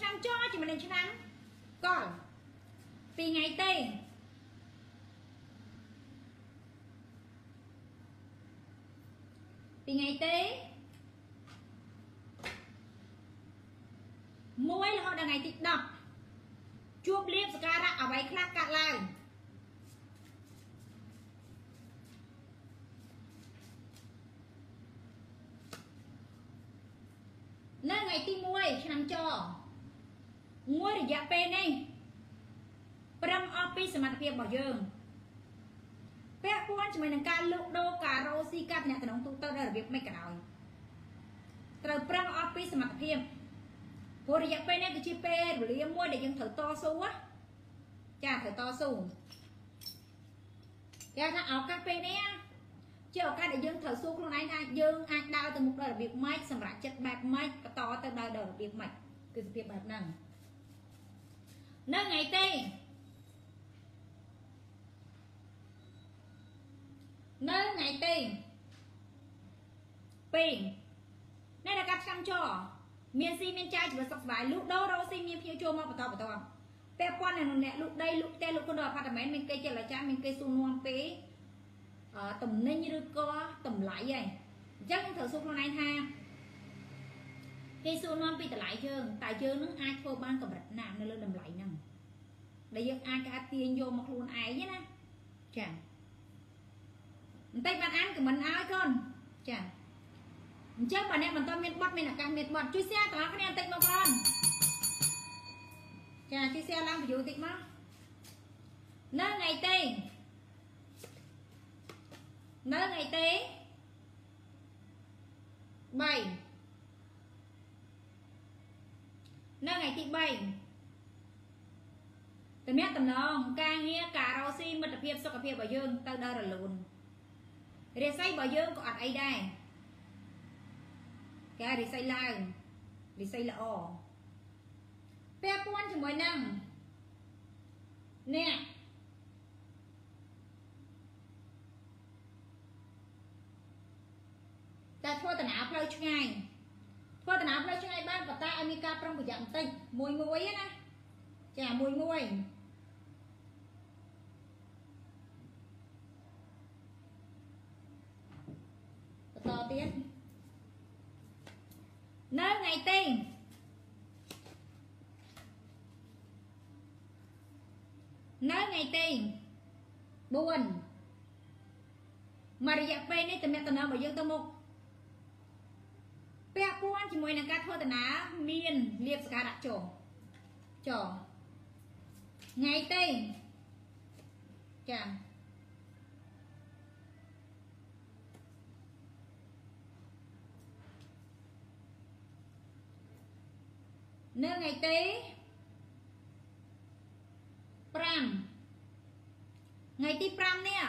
ឆ្នាំចជាមួយនឹងឆ្នាំកលពីថ្ងៃទេពីថ្ងៃទេ1រហូតដល់ថ្ងៃទី10ជួបលៀបសការៈអ្វីខ្លះកាត់ឡើងនៅថ្ងៃទី1ឆ្នាំច មួយរយៈពេលនេះប្រឹងអស់ពីសមត្ថភាពរបស់យើងពាក់ព័ន្ធជាមួយនឹងការលក់ដូរការរោស៊ីកាត់អ្នកតំណងទូទៅដល់របៀបមិនក៏ដោយត្រូវប្រឹងអស់ពីសមត្ថភាពព្រោះរយៈពេលនេះគឺជាពេលវេលាមួយដែលយើងត្រូវតស៊ូចាត្រូវតស៊ូគេថាឱកាសពេលនេះជាឱកាសដែលយើងត្រូវសួរខ្លួនឯងថាយើងអាចដើរទៅមុខដល់របៀបម៉េចសម្រាប់ចិត្តបែបម៉េចបន្តទៅដល់ដល់របៀបម៉េចគឺសភាពបែបហ្នឹង នៅថ្ងៃទេនៅថ្ងៃទេពីរនៅដល់កាត់ឆ្នាំចមានស៊ីមានចាយជីវិតសុខសប្បាយលក់ដូររកស៊ីមានភ្ញៀវចូលមកបន្តបន្តពាក់ព័ន្ធនឹងអ្នកលក់ដីលក់ផ្ទះលក់គុនដល់អាផាតមិនមានគេចលចាមានគេសួរនាំពេតំណែងឬក៏តម្លៃហ៎អញ្ចឹងត្រូវសួរខ្លួនឯងថា គេសួរនាំពីតម្លៃយើងតើយើងនឹងអាចធ្វើបានកម្រិតណានៅលើតម្លៃហ្នឹងដែលយើងអាចការទាញយកមកខ្លួនឯងណាចាបន្តិចបានអានខមមិនឲ្យកូនចាអញ្ចឹងបើអ្នកបន្តមានបត់មានឱកាសមានបត់ជួយ share តើគ្នាបន្តិចមកបងចាជួយ share ឡើង view តិចមកនៅថ្ងៃទេនៅថ្ងៃទេ3នៅថ្ងៃទី 3តំណាក់តំណងការងារការរកស៊ីមិត្តភាពសុខភាពរបស់យើងទៅដល់រលូនរាសីរបស់យើងក៏អត់អីដែរគេរាសីឡើងរាសីល្អពាក់ព័ន្ធជាមួយនឹងនេះតែធ្វើដំណើរផ្លូវឆ្ងាយ ធ្វើដំណើរផ្លូវឆ្ងាយបានប៉ុន្តែឲ្យមានការប្រុងប្រយ័ត្នបន្តិចមួយមួយណាចាមួយមួយបន្តទៀតនៅថ្ងៃទេនៅថ្ងៃទេ4មករយៈពេលនេះតំណែងតំណងរបស់យើងទៅមុខ ពាក់ព័ន្ធជាមួយនឹងការធ្វើដំណើរមានលៀបសការៈចុះចុះថ្ងៃទេចានៅថ្ងៃទេ5ថ្ងៃទី5នេះ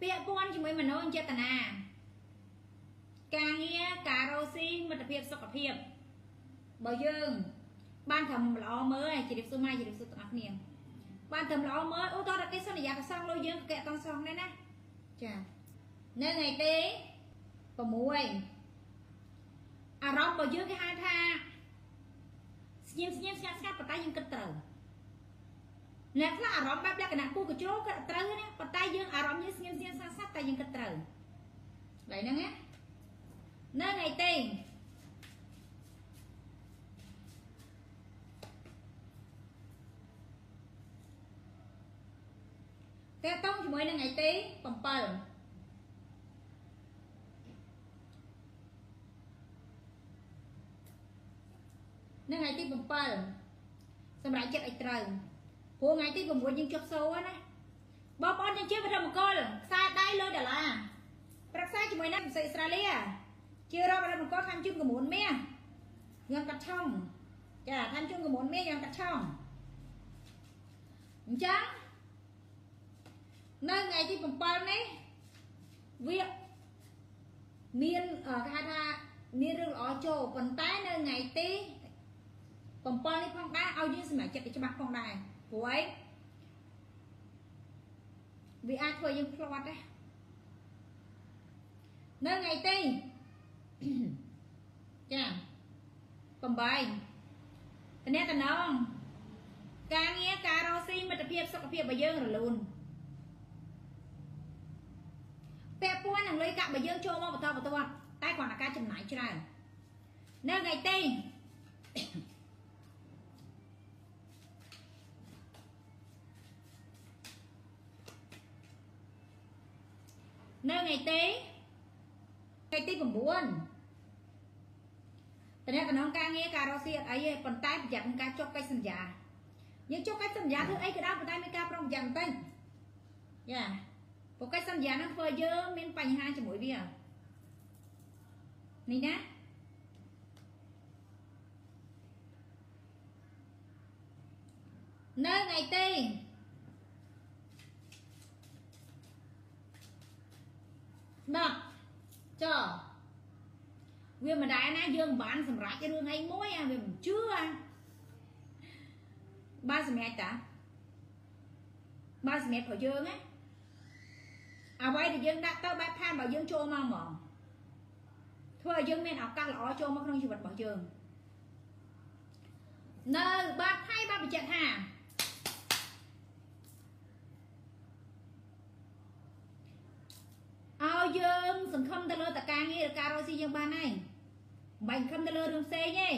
ពាក់ព័ន្ធជាមួយមនោចេតនា ការងារការរកស៊ីមិត្តភាពសុខភាពបើយើង បានធ្វើល្អមើលជម្រាបសួរម៉ែជម្រាបសួរទាំងអស់គ្នាបានធ្វើល្អមើលអូតើគេសន្យាកសងលុយយើងគេអត់តសងដែរណាចានៅថ្ងៃទេ6អារម្មណ៍របស់យើងគេហៅថាស្ញៀមស្ញៀមស្ងាត់ស្ងាត់ប៉ុន្តែយើងគិតត្រូវអ្នកខ្លះអារម្មណ៍បែបលក្ខណៈគូកជ្រោក៏ត្រូវណាប៉ុន្តែយើងអារម្មណ៍យើងស្ញៀមស្ញៀមស្ងាត់ស្ងាត់តែយើងគិតត្រូវឡើយហ្នឹងណា នៅថ្ងៃទេតើតងជាមួយនឹងថ្ងៃទេ7នៅថ្ងៃទី7សម្រាប់ចិត្តឲ្យត្រូវព្រោះថ្ងៃទី9យើងចុះសូណាបងប្អូនយើងជាវត្ថុមង្គលខ្សែដៃលុយដុល្លារប្រឹក្សាជាមួយនឹងប្រទេសអ៊ីស្ត្រាលីជារកវត្ថុមង្គល ខាងជុំកមុនមាសយ៉ាងកាត់ឆំចាខាងជុំកមុនមាសយ៉ាងកាត់ឆំអញ្ចឹងនៅថ្ងៃទី7នេះវាមានគេហៅថាមានរឿងល្អចូលប៉ុន្តែនៅថ្ងៃទី7នេះផងដែរឲ្យយើងសម្រេចចិត្តច្បាស់ផងដែរព្រោះអីវាអាចធ្វើយើងផ្លាត់ដែរនៅថ្ងៃទី ចាតំណែងតំណងការងារការរកស៊ីមិត្តភាពសុខភាពរបស់យើងរលូនពាក់ព័ន្ធនឹងលុយកាក់របស់យើងចូលមកបន្តបន្ទាប់តែគ្រាន់តែការចំណាយច្រើននៅថ្ងៃទេនៅថ្ងៃទេថ្ងៃទី9 តំណែងតំណងការងារការរកស៊ីអត់អីទេប៉ុន្តែប្រយ័ត្នក្នុងការចុះកិច្ចសន្យាយើងចុះកិច្ចសន្យាធ្វើអីក៏ដោយប៉ុន្តែមានការប្រុងប្រយ័ត្នបន្តិចយ៉ាព្រោះកិច្ចសន្យាហ្នឹងធ្វើឲ្យយើងមានបញ្ហាជាមួយវានេះណានៅថ្ងៃទេ10ចុះ វាមិនដែរណាយើងមិនបានសម្រេចរឿងអីមួយអាវាមិនជឿអាបានសម្រេចតាបានសម្រេចព្រោះយើងណាអ្វីដែលយើងដាក់ទៅបែបផែនរបស់យើងចូលមកហ្មងធ្វើឲ្យយើងមានឱកាសល្អចូលមកក្នុងជីវិតរបស់យើងនៅបាទថៃបាទបញ្ជាក់ថា ឲ្យយើងសង្ឃឹមទៅលើតការងារការរកស៊ីយើងបានហើយមិនខំទៅលើរឿងផ្សេងទេ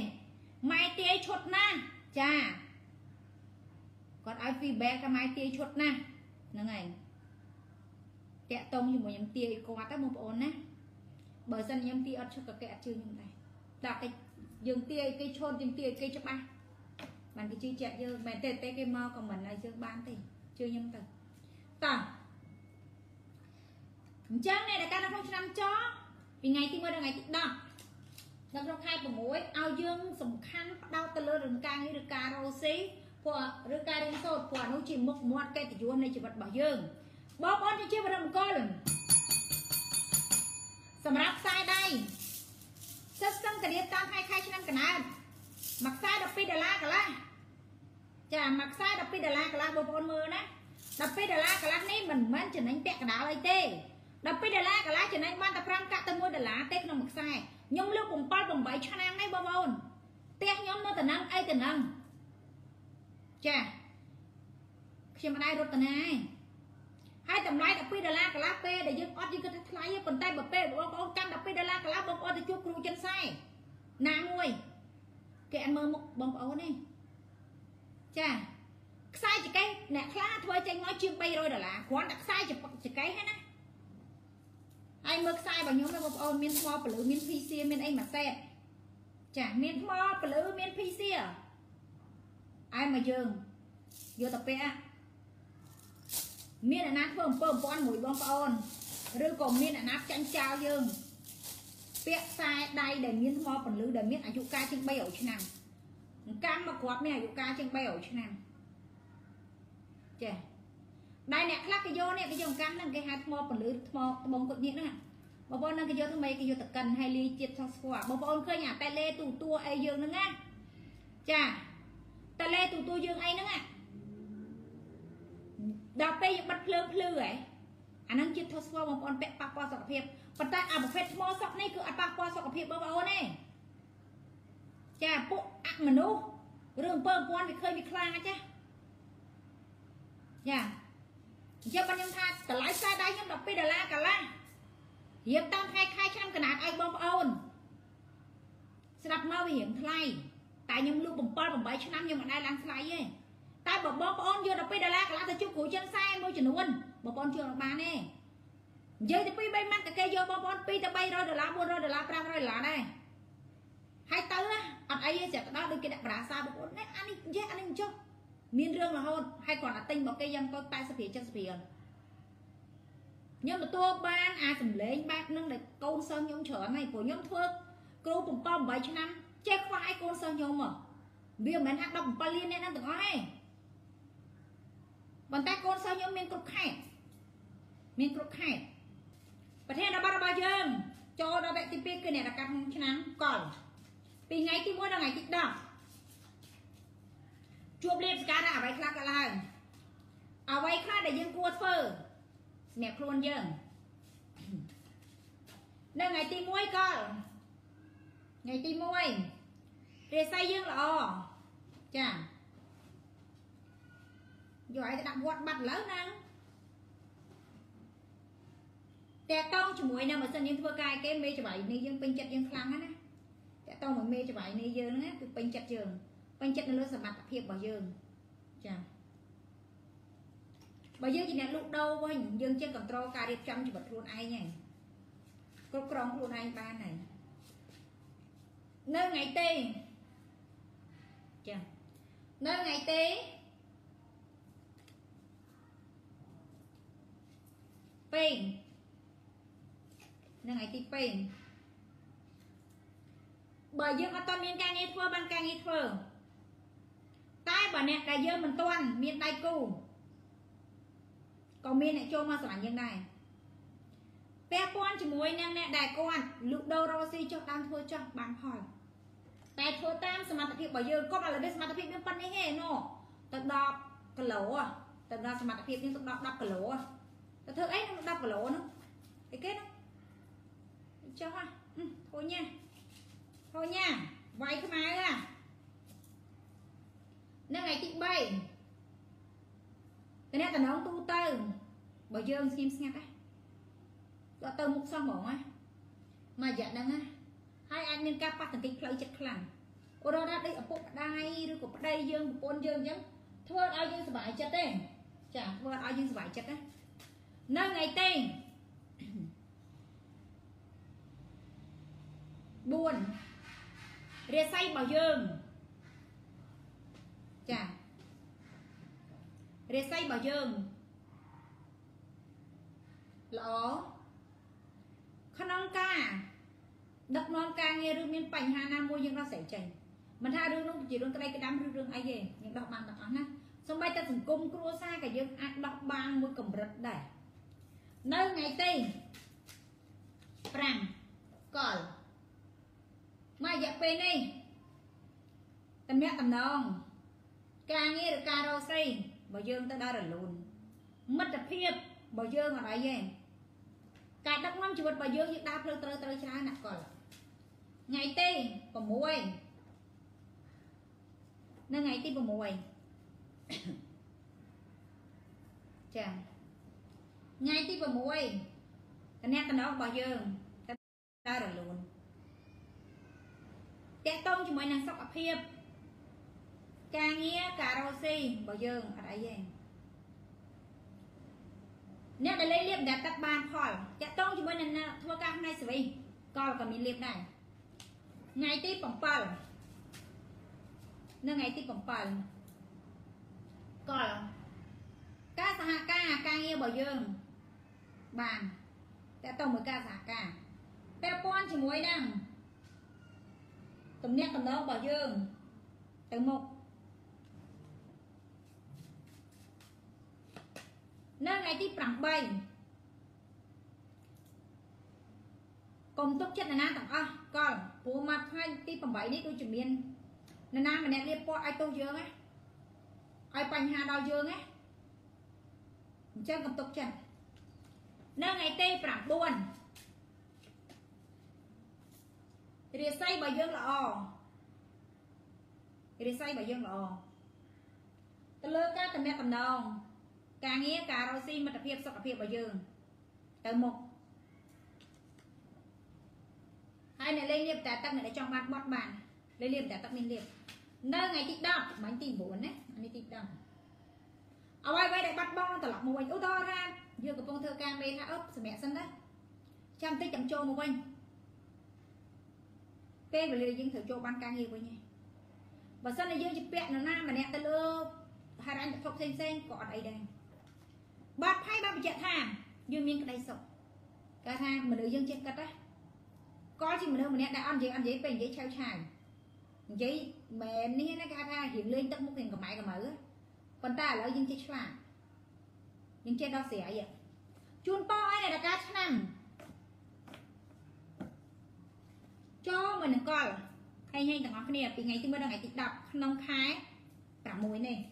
ម៉ែទាយឈុតណាស់ចាគាត់ឲ្យ feedback ថាម៉ែទាយឈុតណាស់ហ្នឹងហើយតាក់តងជាមួយខ្ញុំទាយគាត់ទៅបងប្អូនណាបើសិនខ្ញុំទាយអត់ឈុតក៏គេអត់ជឿខ្ញុំដែរដល់គេយើងទាយគេឈុតយើងទាយគេច្បាស់បានគេជឿជាក់យើងមែនទេទេគេមកក៏មិនឲ្យយើងបានទេជឿខ្ញុំទៅតោះ អញ្ចឹងអ្នកដែលកាន់នៅក្នុងឆ្នាំចពីថ្ងៃទី1ដល់ថ្ងៃទី10នៅក្នុងខែ6ឲ្យយើងសំខាន់ផ្ដោតទៅលើរឿងការងារឬការរកស៊ីព្រោះឬការរៀនសូត្រព្រោះនោះជាមុខមាត់កិត្តិយសនៃជីវិតរបស់យើងបងប្អូនជាវរមង្គលសម្រាប់ខ្សែដៃសិស្សសឹងករៀបតាមថ្ងៃខែឆ្នាំកណើតមួយខ្សែ12ដុល្លារកន្លះចាមួយខ្សែ12ដុល្លារកន្លះបងប្អូនមើលណា12ដុល្លារកន្លះនេះមិនមែនចំណេញពាក់កណ្ដាលអីទេ 12ដុល្លារកន្លះចំណេញបានតែ5កាក់ទៅ1ដុល្លារទេក្នុងមួយខ្សែខ្ញុំលើក7 8ឆ្នាំហើយបងប្អូនផ្ទះខ្ញុំនៅតំណឹងអីតំណឹងចាខ្ញុំមិនដែររត់តាណាឯងហើយតម្លៃ12ដុល្លារកន្លះពេលដែលយើងអត់យើងគិតថាថ្លៃប៉ុន្តែបើពេលបងប្អូនកាន់12ដុល្លារកន្លះបងប្អូនទៅជួបគ្រូចិនសែណាមួយគេអត់មើលមុខបងប្អូនទេចាខ្សែចកេះអ្នកខ្លះធ្វើចេញមកជាង300ដុល្លារគ្រាន់តែខ្សែចកេះហ្នឹងណា ហើយមើលខ្សែរបស់ខ្ញុំបងប្អូនមានថ្មពលឺមាន PC មានអីមួយសេតចាមានថ្មពលឺមាន PC ហើយមកយើងយកទៅពាក់មានអ្នកណាធ្វើអំពើអំពាន់មួយបងប្អូនឬក៏មានអ្នកណាចាញ់ចោលយើងពាក់ខ្សែដៃដែលមានថ្មពន្លឺដែលមានអាយុកាលជាង300ឆ្នាំកម្មមកគាត់មានអាយុកាលជាង300ឆ្នាំចេះ ដែលអ្នកខ្លះគេយកនេះគេយកកម្មហ្នឹងគេហៅថ្មពន្លឺថ្មត្បូងគុជនេះហ្នឹងបងប្អូននឹងគេយកថ្មីគេយកតកិនហើយលាយជាតិឆោះស្គាល់បងប្អូនឃើញអាតែលេទូតួអីយើងហ្នឹងណាចាតែលេទូតួយើងអីហ្នឹងណាដល់ពេលយើងបិទភ្លើងភ្លឺហ៎អាហ្នឹងជាធស្វបងប្អូនពាក់ប៉ះពាល់សុខភាពប៉ុន្តែអាប្រភេទថ្មសុកនេះគឺអត់ប៉ះពាល់សុខភាពបងប្អូនទេចាពួកអមនុស្សរឿងអំពើអំពាន់វាឃើញវាខ្លាចចាចា យកបងខ្ញុំថាតម្លៃខ្សែដៃខ្ញុំ12ដុល្លារកន្លះរៀបតាមថ្ងៃខែឆ្នាំកណាតឲ្យបងប្អូនស្ដាប់មកវារៀងថ្លៃតែខ្ញុំលក់7 8ឆ្នាំខ្ញុំមិនដែលឡើងថ្លៃទេតែបើបងប្អូនយក12ដុល្លារកន្លះទៅជួបគ្រូចិនខ្សែមួយចំនួនបងប្អូនជួយអត់បានទេនិយាយទៅ2 3ម៉ាត់តែគេយកបងប្អូន2ទៅ300ដុល្លារ400ដុល្លារ500ដុល្លារដែរហើយទៅអត់អីទេស្រាប់ទៅដល់ដូចគេដាក់ប្រាសាបងប្អូននេះអានេះនិយាយអានេះចុះ មានរឿងរហូតហើយគាត់តែទិញមកគេយ៉ាងទៅ80រៀល70រៀលខ្ញុំទទួលបានអាសម្លេងបែបហ្នឹងដែលកូនសិស្សខ្ញុំច្រើនហើយព្រោះខ្ញុំធ្វើគ្រូ7 8ឆ្នាំចេះខ្វះឲ្យកូនសិស្សខ្ញុំមកវាមិនមែនថា17លានអ្នកហ្នឹងទាំងអស់ទេប៉ុន្តែកូនសិស្សខ្ញុំមានគ្រប់ខេត្តមានគ្រប់ខេត្តប្រធានបទរបស់យើងចូលដល់វគ្គទី2គឺអ្នករកាត់ឆ្នាំកលពីថ្ងៃទី1ដល់ថ្ងៃទី10 ជួបលៀបសការៈអ្វីខ្លះក៏ឡើងអ្វីខ្លះដែលយើងគួរធ្វើសម្រាប់ខ្លួនយើងនៅថ្ងៃទី1កលថ្ងៃទី1រាសីយើងល្អចាយកឲ្យទៅដាក់វត្តបាត់ឥឡូវណាតែតងជាមួយនឹងបើសិនយើងធ្វើការគេមេច្បាយនេះយើងពេញចិត្តយើងខ្លាំងណាតែតងមួយមេច្បាយនេះយើងហ្នឹងគឺពេញចិត្តយើង ពេញចិត្តនៅលើសមត្ថភាពរបស់យើងចាបើយើងជាអ្នកលក់ដូរវិញយើងចេះគ្រប់គ្រងការរៀបចំជីវិតខ្លួនឯងហើយគ្រប់គ្រងខ្លួនឯងបានហើយនៅថ្ងៃទេចានៅថ្ងៃទេពេងនៅថ្ងៃទីពេងបើយើងអត់តមានការងារធ្វើបានការងារធ្វើតែ បើអ្នកដែលយើងមិនទាន់មានដៃគូក៏មានអ្នកចូលមកស្រឡាញ់យើងដែរពាក់ព័ន្ធជាមួយនឹងអ្នកដែលគាត់លក់ដូររ៉ូស៊ីចុះតាមធ្វើចុះបានផលតែធ្វើតាមសមត្ថភាពរបស់យើងកុំឲ្យលើសមត្ថភាពយើងប៉ុណ្ណេះទេណូទៅ10គីឡូទៅដល់សមត្ថភាពយើងទៅដល់10គីឡូទៅធ្វើអីនឹង10គីឡូហ្នឹងអីគេហ្នឹងចុះហ่ะធូនញ៉ាធូនញ៉ាវាយខ្មៅហ่ะ នឹងថ្ងៃទី3តំណតំណងទូទៅបើយើងស្ងៀមស្ងាត់ណាគាត់ទៅមុខសោះហ្មងណាមួយរយៈហ្នឹងណាហើយអាចមានការប៉ះទង្គិចផ្លូវចិត្តខ្លាំងឧទាហរណ៍ដូចឪពុកម្ដាយឬក៏ប្តីយើងប្រពន្ធយើងអញ្ចឹងធ្វើឲ្យយើងសុបាយចិត្តទេចាធ្វើឲ្យយើងសុបាយចិត្តណានៅថ្ងៃទេ4រាសីរបស់យើង ចារាសីរបស់យើងល្អក្នុងការដឹកនាំការងារឬមានបញ្ហាណាមួយយើងដោះស្រាយចេញមិនថារឿងនោះជារឿងក្តីក្តាំឬរឿងអីទេយើងដោះបានទាំងអស់ណាសូម្បីតែសង្គមគ្រួសារក៏យើងអាចដោះបានមួយកម្រិតដែរនៅថ្ងៃទី5កលមួយរយៈពេលនេះតំណាក់តំណង ការងារឬការរកស្រីបើយើងទៅដល់រលូនមិត្តភាពបើយើងអត់អីទេការដឹកនាំជីវិតរបស់យើងយើងដើរផ្លូវត្រូវត្រូវច្រើនណាស់កលថ្ងៃទី6នៅថ្ងៃទី6ចាថ្ងៃទី6តំណាក់តំណងរបស់យើងទៅដើររលូនតកតងជាមួយនឹងសុខភាព ការងារការរកស៊ីរបស់យើងអត់អីទេអ្នកដែលលេងលៀបដែលទឹកបានផលតាក់ទងជាមួយនឹងធ្វើការផ្នែកសេវីក៏ក៏មានលៀបដែរថ្ងៃទី7នៅថ្ងៃទី7ក៏ការសហការការងាររបស់យើងបានតាក់ទងមួយការសហការពាក់ព័ន្ធជាមួយនឹងទំនាក់ទំនងរបស់យើងទៅមុខ នៅថ្ងៃទី8កុំទុកចិត្តនរណាទាំងអស់កលព្រោះមកថ្ងៃទី8នេះដូចជាមាននរណាម្នាក់លៀបពណ៌ឲ្យទោសយើងណាឲ្យបញ្ហាដល់យើងណាអញ្ចឹងកុំទុកចិត្តនៅថ្ងៃទី9រាសីរបស់យើងល្អរាសីរបស់យើងល្អទៅលើការតំណែងតំណង ការងារការរកស៊ីមិត្តភាពសុខភាពរបស់យើងទៅមុខហើយអ្នកលេងលៀបតែទឹកអ្នកដែលចង់បានបត់បានលេងលៀបតែទឹកមានលៀបនៅថ្ងៃទី10បាញ់ទី9ណានេះទី10អ្វីអ្វីដែលបាត់បង់ត្រឡប់មកវិញឧទាហរណ៍ថាយើងកំពុងធ្វើការមេថាអឺសម្រាប់សិនណាចាំតិចចាំចូលមកវិញពេលវេលាយើងត្រូវចូលបានការងារវិញឯងបើសិនជាយើងជាពាក់នរណាម្នាក់ទៅលើហិរញ្ញវត្ថុផ្សេងផ្សេងក៏អត់អីដែរ បាទផៃបានបញ្ជាក់ថាយើងមានក្តីសុខគេថាមនុស្សយើងចេះគិតណាកលជាមនុស្សម្នាក់ដែលអត់និយាយអត់និយាយពេលនិយាយឆៅឆាវនិយាយមែននេះណាគេថារៀងលេងទឹកមុខរៀងកម្ម៉ែកម្ៅប៉ុន្តែឥឡូវយើងចេះឆ្លាតយើងចេះដោះស្រាយជូនប៉ឲ្យអ្នកការឆ្នាំចូលមួយនឹងកលហើយហេងទាំងអស់គ្នាពីថ្ងៃទី1ដល់ថ្ងៃទី10ក្នុងខែ6នេះ